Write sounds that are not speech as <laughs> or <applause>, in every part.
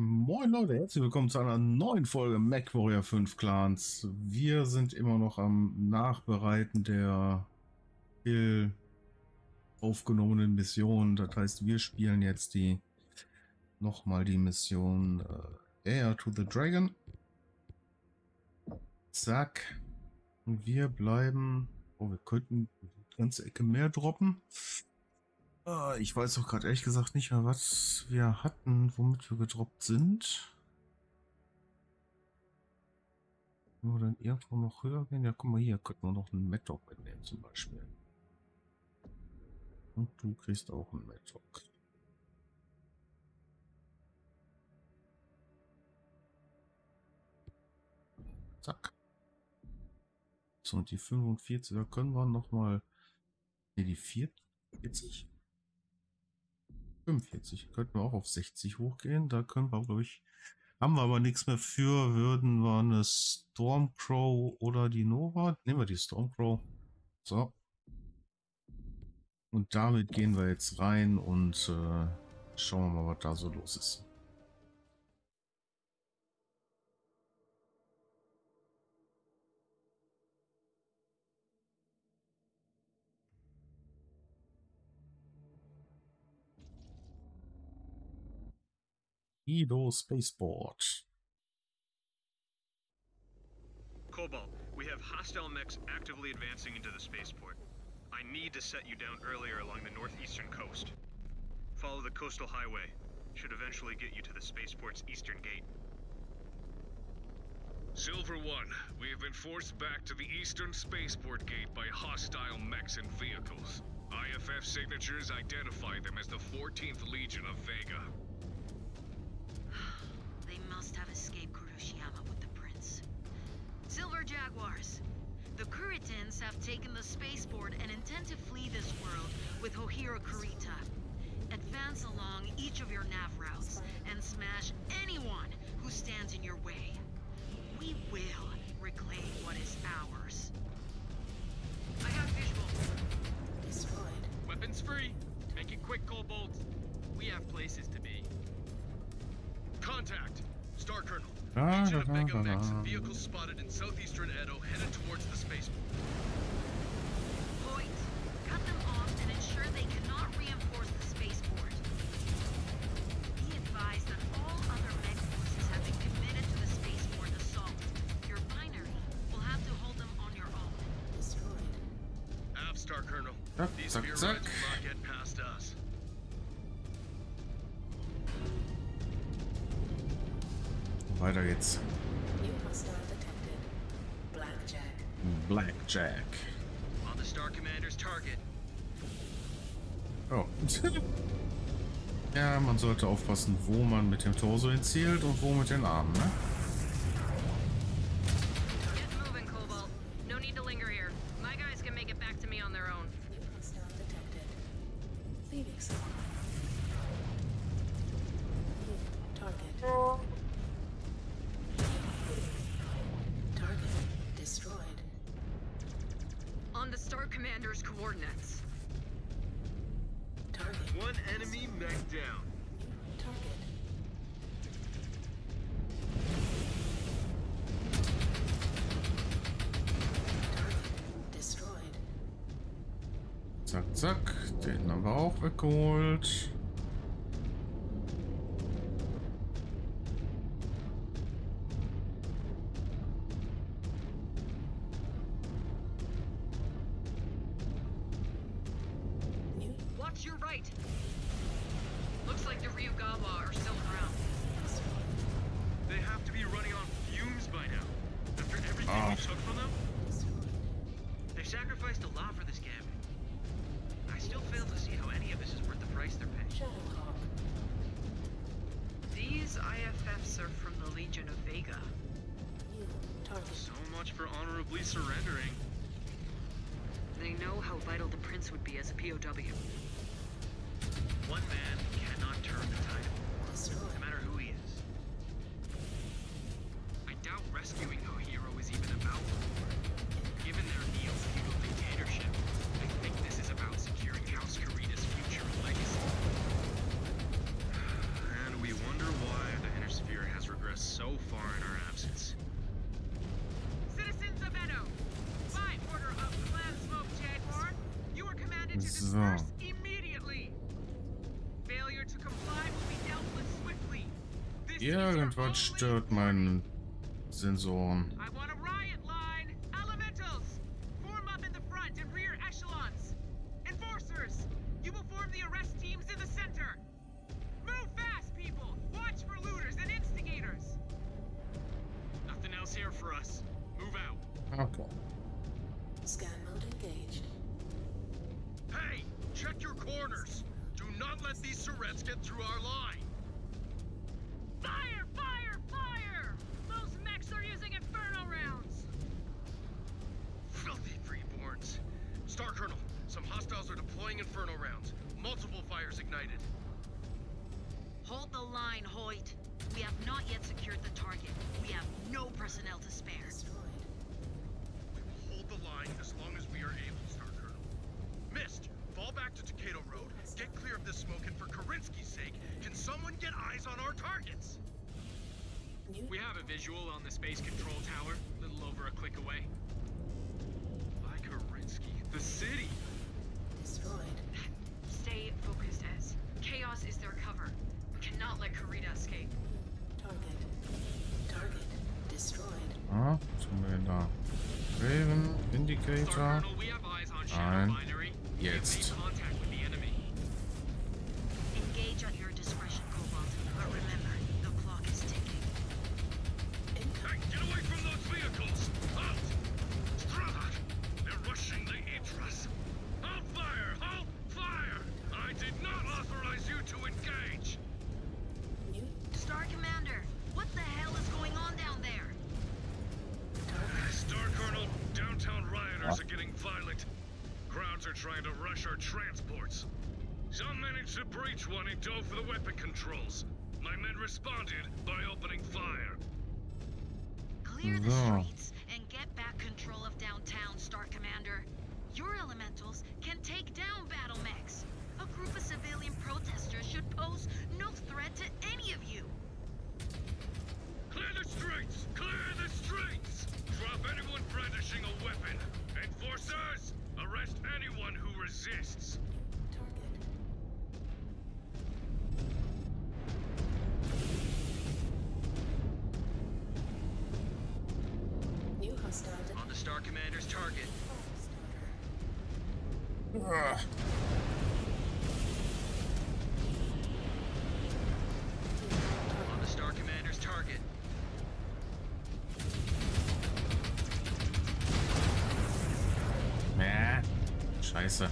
Moin Leute, herzlich willkommen zu einer neuen Folge MacWarrior 5 Clans. Wir sind immer noch am Nachbereiten der viel aufgenommenen Mission. Das heißt, wir spielen jetzt die nochmal die Mission äh, Air to the Dragon. Zack. Und wir bleiben... Oh, wir könnten die ganze Ecke mehr droppen. Ah, Ich weiß auch gerade ehrlich gesagt nicht mehr, was wir hatten, womit wir gedroppt sind. Wenn wir dann irgendwo noch höher gehen, ja guck mal hier, könnten wir noch einen Maddock mitnehmen zum Beispiel. Und du kriegst auch einen Maddock. Zack. So, und die 45, da können wir noch mal... Ne, die 40? 45. Könnten wir auch auf 60 hochgehen. Da können wir, glaube ich, haben wir aber nichts mehr für. Würden wir eine Stormcrow oder die Nova? Nehmen wir die Stormcrow. So. Und damit gehen wir jetzt rein und äh, schauen wir mal, was da so los ist. Edo Spaceport. Cobalt, we have hostile mechs actively advancing into the spaceport. I need to set you down earlier along the northeastern coast. Follow the coastal highway. Should eventually get you to the spaceport's eastern gate. Silver One, we have been forced back to the eastern spaceport gate by hostile mechs and vehicles. IFF signatures identify them as the 14th Legion of Vega. They must have escaped Kuroshiyama with the prince. Silver Jaguars. The Kuritans have taken the spaceport and intend to flee this world with Hohiro Kurita. Advance along each of your nav routes and smash anyone who stands in your way. We will reclaim what is ours. I have visual. Destroyed. Weapons free. Make it quick, Cobalt. We have places to be. Contact! Star Colonel. Ah, Legion of ah, ah, da, Vega ah, mechs and vehicles spotted in southeastern Edo headed towards the spaceport. Oh. <laughs> ja, man sollte aufpassen, wo man mit dem Torso hinzielt und wo mit den Armen, ne? Your right. Looks like the Ryugawa are still around. They have to be running on fumes by now. After everything Ah. we took from them? They sacrificed a lot for this gambit. I still fail to see how any of this is worth the price they're paying. Shadowhawk. These IFFs are from the Legion of Vega. New target. So much for honorably surrendering. They know how vital the prince would be as a POW. One man cannot turn the tide, no matter who he is. I doubt rescuing Hohiro Irgendwas stört meinen Sensoren. We have a visual on the space control tower, a little over a click away. By Kerensky. The city! destroyed. Stay focused, Ez. Chaos is their cover. We cannot let Kurita escape. Target. Target destroyed. Ah, was haben da? Raven, Indicator. Colonel, we have eyes on Shadow Nein. Binary. We Jetzt. Clear the streets and get back control of downtown, Star Commander. Your elementals can take down battle mechs. A group of civilian protesters should pose no threat to any of you. Clear the streets! Clear the streets! Drop anyone brandishing a weapon. Enforcers, arrest anyone who resists. Bays.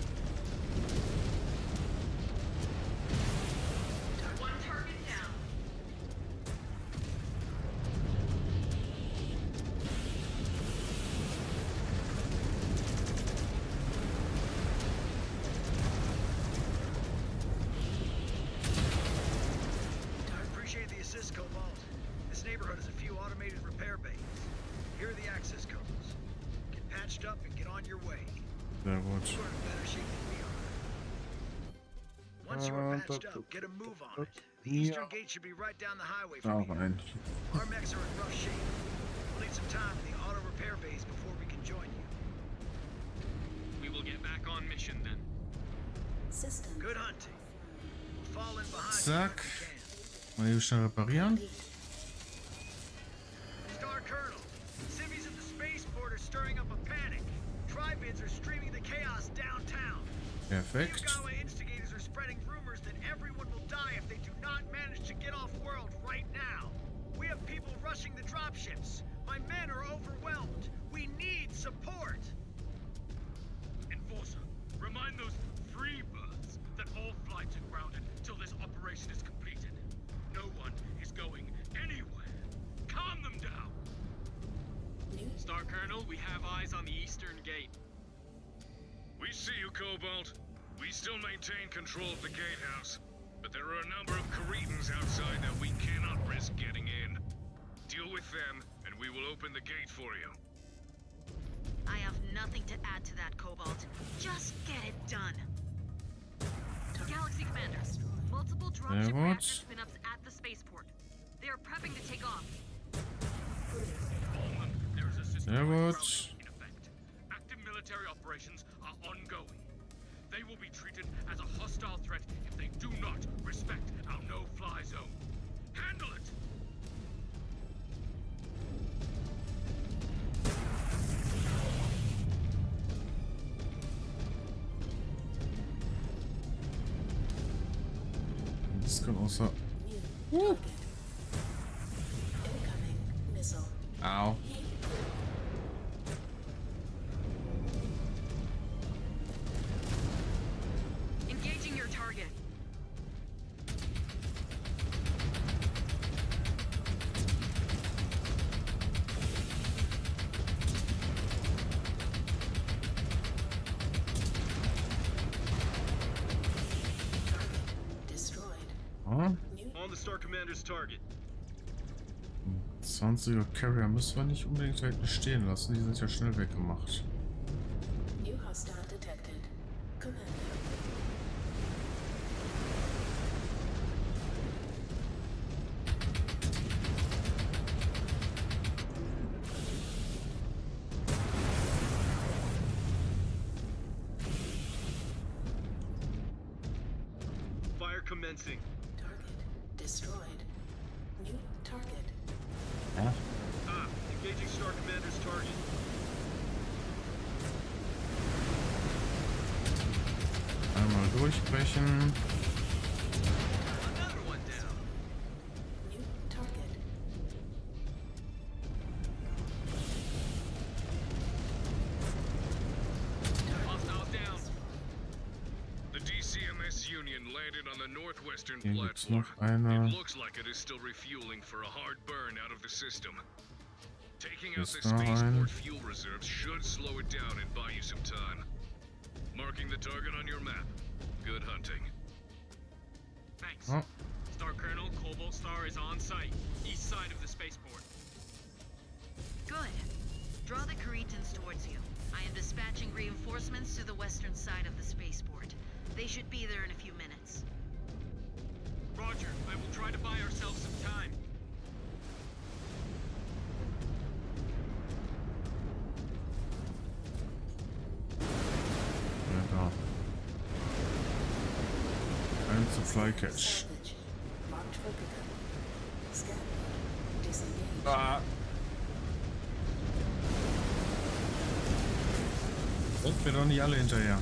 Here are the access codes. Get patched up and get on your way. Sehr gut. You're in better shape than we are. Once you are Uh, patched up, get a move on it. The Yeah. eastern gate should be right down the highway Da from here. rein. Our mechs are in rough shape. We'll need some time in the auto repair bays before we can join you. We will get back on mission then. System. Good hunting. We'll fall in behind Zack. you if we can. Mal hier schnell reparieren. Star Colonel, civvies at the spaceport are stirring up a panic. Trivids are streaming the chaos downtown. Perfekt. Yugawa instigators are spreading rumors that everyone will die if they do not manage to get off world right now. We have people rushing the dropships. My men are overwhelmed. We need support. Enforcer, remind those free birds that all flights are grounded till this operation is completed. No one is going anywhere. Calm them down. New Star Colonel, we have eyes on the eastern gate. We see you, Cobalt. We still maintain control of the gatehouse, but there are a number of Kuritans outside that we cannot risk getting in. Deal with them, and we will open the gate for you. I have nothing to add to that, Cobalt. Just get it done. Galaxy Commander, multiple dropship Sehr reactor spin-ups at the spaceport. They are prepping to take off. Sehr of gut. crowding in effect. Active military 20er Carrier müssen wir nicht unbedingt hinten stehen lassen. Die sind ja schnell weggemacht. new hostile detected. Commander. Fire commencing. Target destroyed. New target. Ja. Ah, engaging Star Commander's target. Einmal durchbrechen. Of the system. Taking out the spaceport fuel reserves should slow it down and buy you some time. Marking the target on your map. Good hunting. Thanks. Oh, Star Colonel, Cobalt Star is on site, east side of the spaceport. Good. Draw the Kuritans towards you. I am dispatching reinforcements to the western side of the spaceport. They should be there in a few minutes. Roger, I will try to buy ourselves some time. ja, da. Ein Supply Catch. Salvage. Marked for pickup. Scan. Disengage. Ah. Sind wir doch nicht alle hinterher.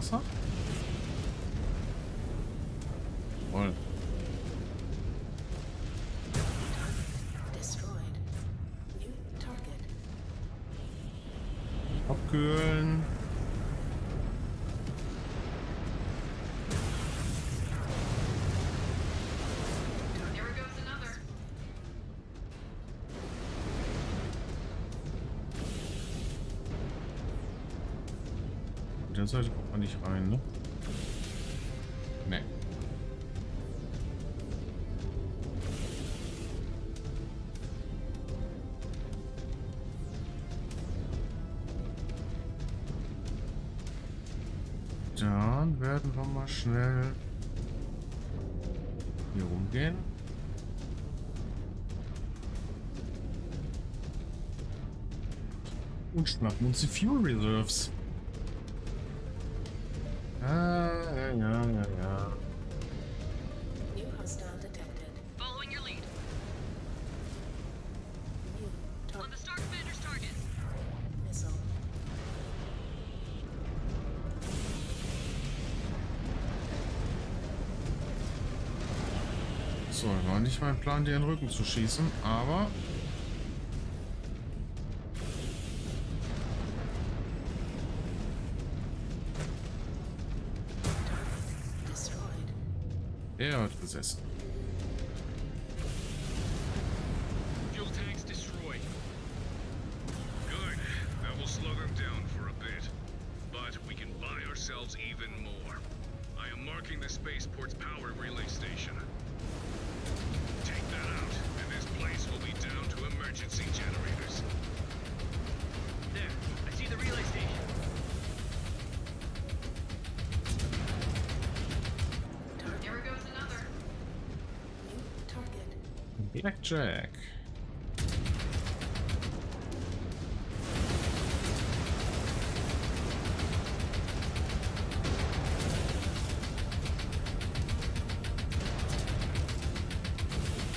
Wasser? Voll. Destroyed. New target. Abkühlen. There goes another. Auf der Seite kommt man nicht rein, ne? Ne. Dann werden wir mal schnell hier rumgehen. Und schnappen uns die Fuel Reserves. Ja, ja, ja, ja. New hostile detected. Following your lead. On the Star Commander's target. So, war nicht mein Plan, dir in den Rücken zu schießen, aber er Blackjack.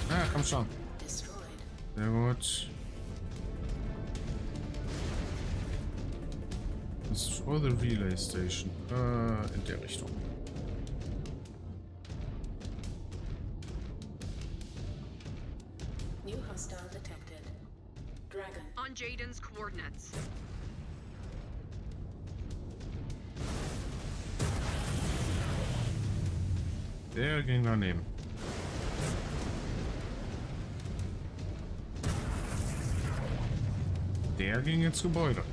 Ah, komm schon. Sehr gut. Destroy the relay station. Äh, in der Richtung. nur nehmen. Der ging ins Gebäude.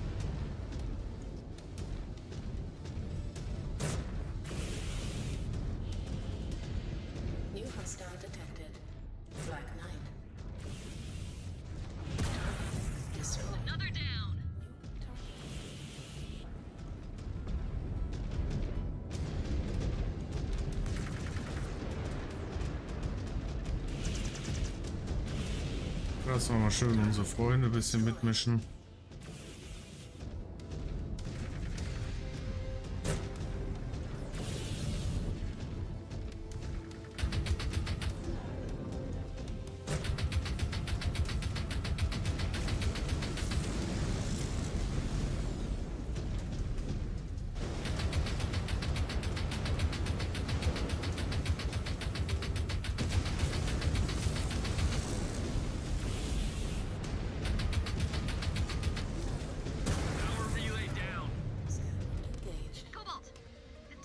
Schön unsere Freunde ein bisschen mitmischen.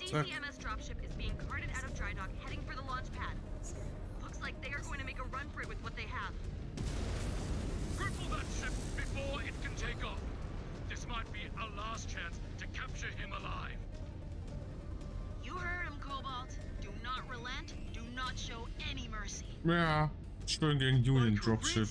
Sir. DCMS dropship is being carted out of dry dock, heading for the launch pad. Looks like they are going to make a run for it with what they have. Cripple that ship before it can take off. This might be our last chance to capture him alive. You heard him, Cobalt. Do not relent. Do not show any mercy. Ja, schön gegen Union Dropship.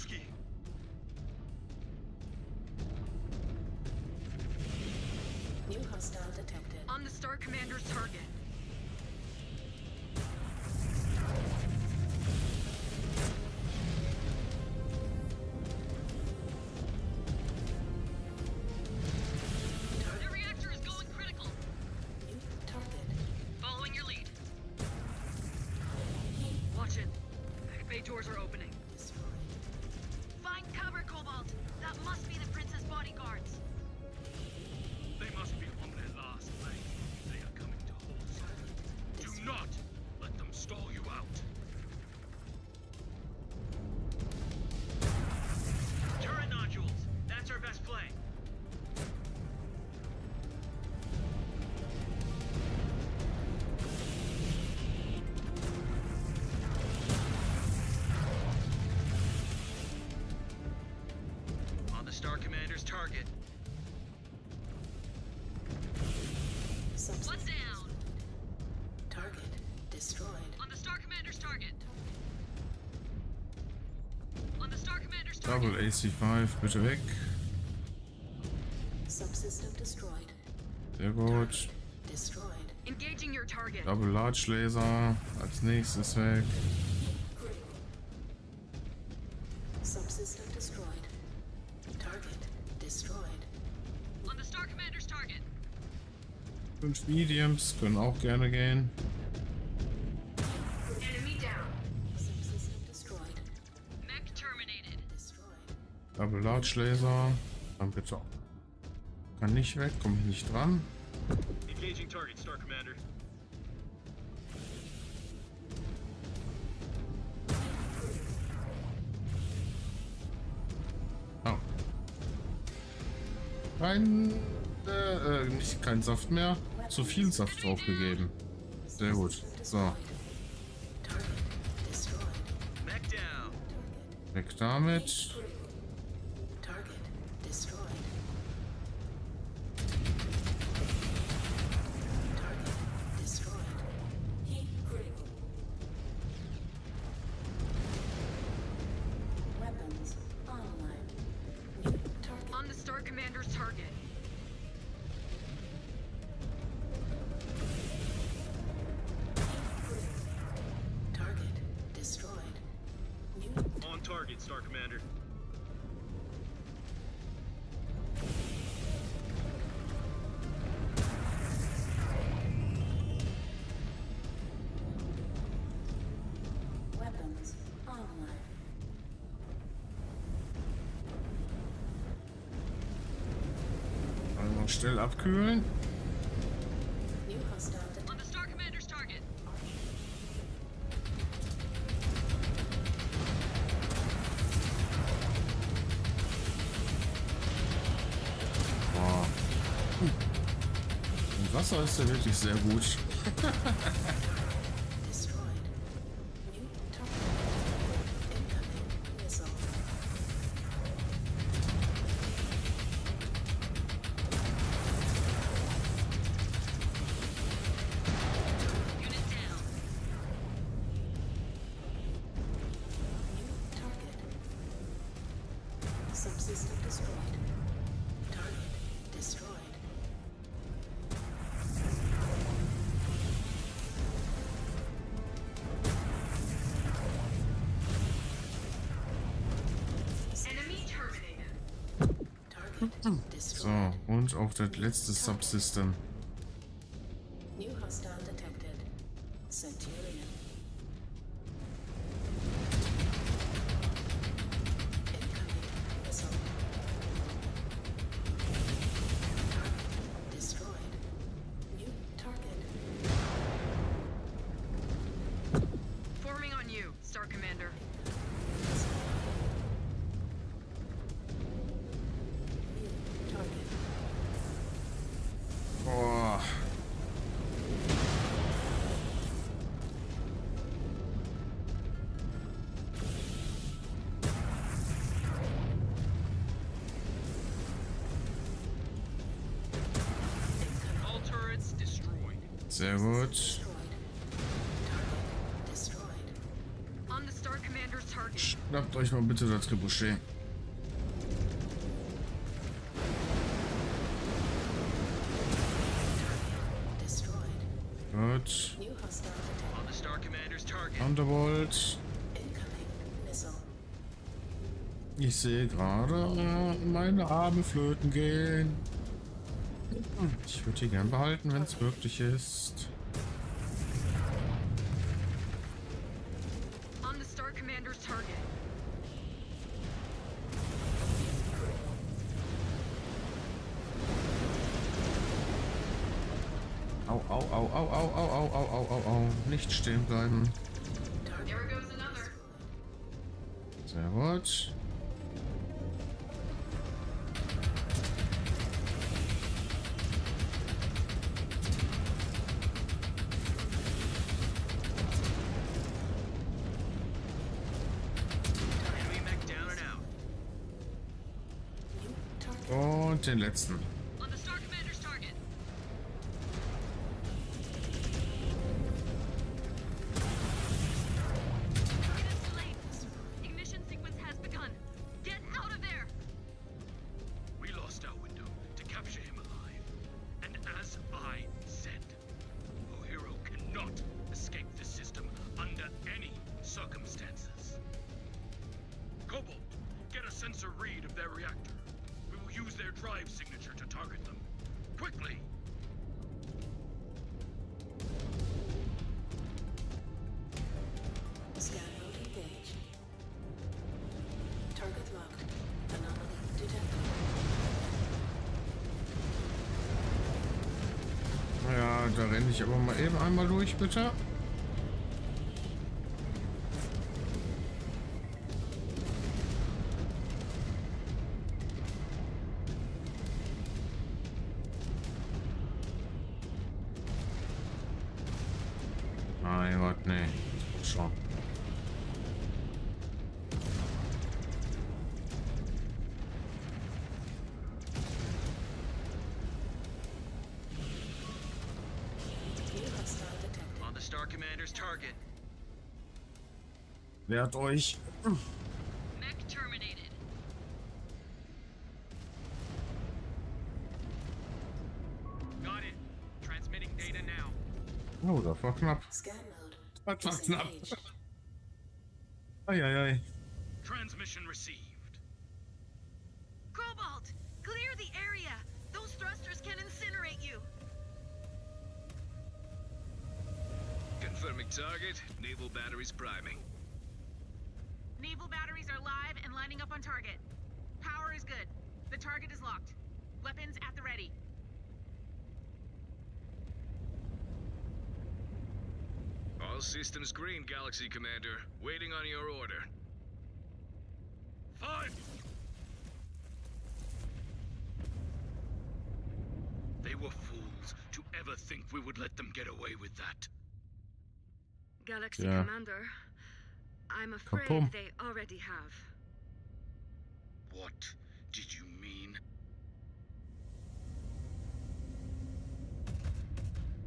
Target. Subsystem. One down. Target destroyed. On the Star Commander's target. On the Star Commander's Double. AC5, bitte weg. Subsystem destroyed. Sehr gut. Destroyed. Engaging your target. Double Large Laser als nächstes weg. Mediums können auch gerne gehen. Double Large Laser. Dann bitte. Kann nicht weg, komme ich nicht dran. Engaging target, Star Commander. Oh. Kein, äh, äh nicht kein Saft mehr zu viel Saft draufgegeben. Sehr gut. So. Weg damit. target, Star Commander. Weapons online. Also schnell abkühlen. Absolutely sehr gut. Subsystem destroyed. und auch das letzte Subsystem. Sehr gut. Schnappt euch mal bitte das Gebusche. Gut. Thunderbolt. Ich sehe gerade meine Arme flöten gehen. Ich würde die gern behalten, wenn es wirklich ist. Au, au, au, au, au, au, au, au, au, au, au. Nicht stehen bleiben. Sehr gut. den letzten. da renne ich aber mal eben einmal durch, bitte. Wehrt euch. Mech terminated. Got it. Transmitting data now. Oh, das war knapp. Das war knapp. Eieiei. Transmission received. Cobalt, clear the area. Those thrusters can incinerate you. Confirming target. Naval batteries priming. Naval batteries are live and lining up on target. Power is good. The target is locked. Weapons at the ready. All systems green, Galaxy Commander. Waiting on your order. Five! They were fools to ever think we would let them get away with that. Galaxy Yeah. Commander, I'm afraid Kaboom. they already have. What did you mean?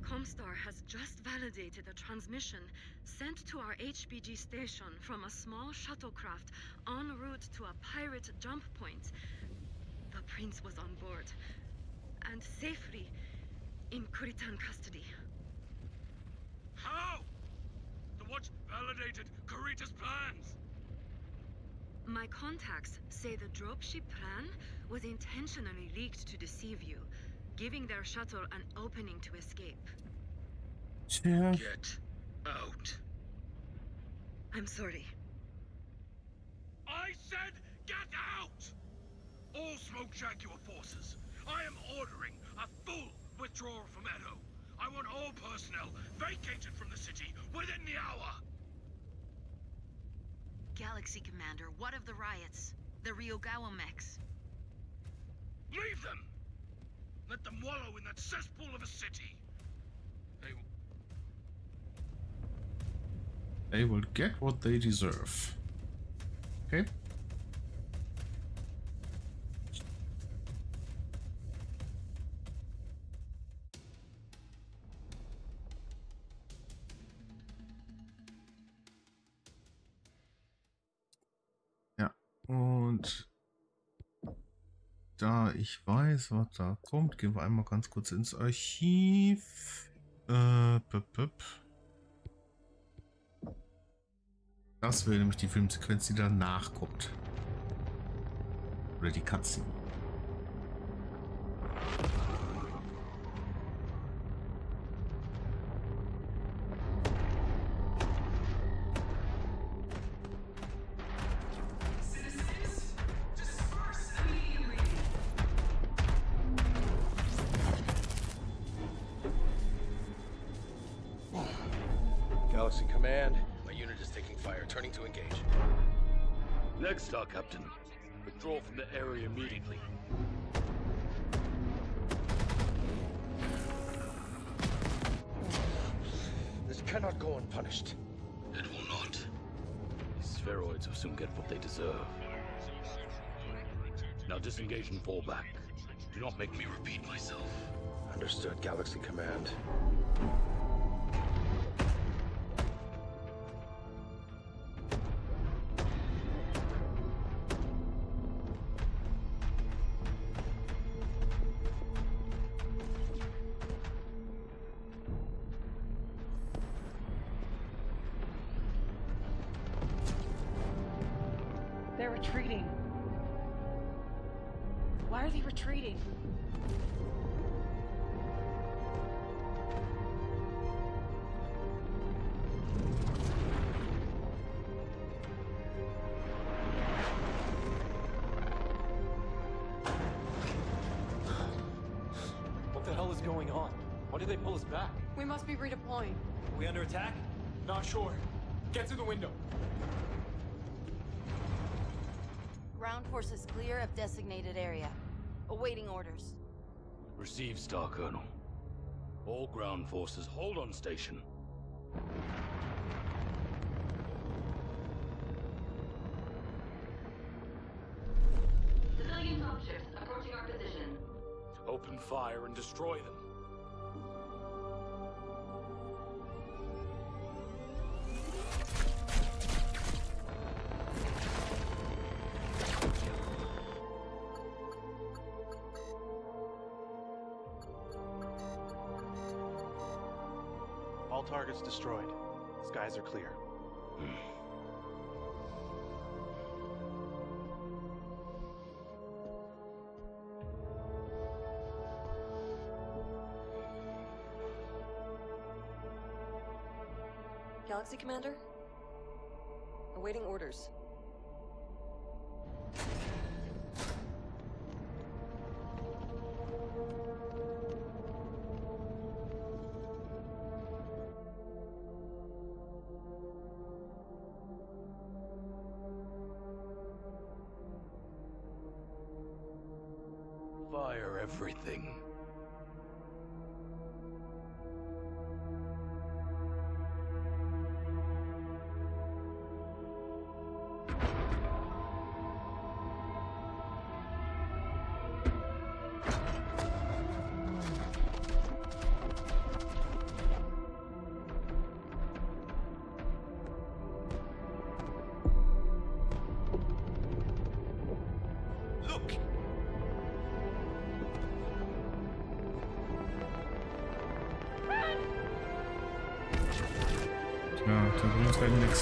Comstar has just validated a transmission sent to our HPG station from a small shuttlecraft en route to a pirate jump point. The prince was on board and safely in Kuritan custody. How? The watch validated Kurita's plans. My contacts say the dropship plan was intentionally leaked to deceive you, giving their shuttle an opening to escape. Tja. Get out. I'm sorry. I said get out! All Smoke Jaguar forces, I am ordering a full withdrawal from Edo. I want all personnel vacated from the city within the hour. Galaxy Commander, what of the riots? The Ryogawa mechs? Leave them! Let them wallow in that cesspool of a city. They will... They will get what they deserve. Okay. Und da ich weiß, was da kommt, gehen wir einmal ganz kurz ins Archiv. Äh, püpp, püpp. Das wäre nämlich die Filmsequenz, die danach kommt. Oder die Cutscene. And fall back. Do not make me repeat myself. Understood, Galaxy Command. Clear of designated area. Awaiting orders. Receive, Star Colonel. All ground forces hold on station. Civilian dropships approaching our position. Open fire and destroy them. Targets destroyed. Skies are clear. Hmm. Galaxy Commander? Fire everything.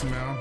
Bringt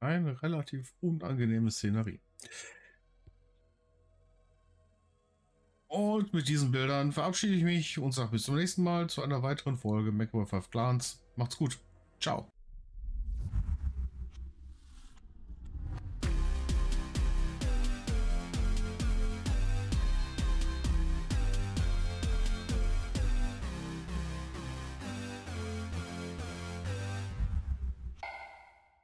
Eine relativ unangenehme Szenerie. Und mit diesen Bildern verabschiede ich mich und sage bis zum nächsten Mal zu einer weiteren Folge MacWolf 5 Clans. Macht's gut. Ciao.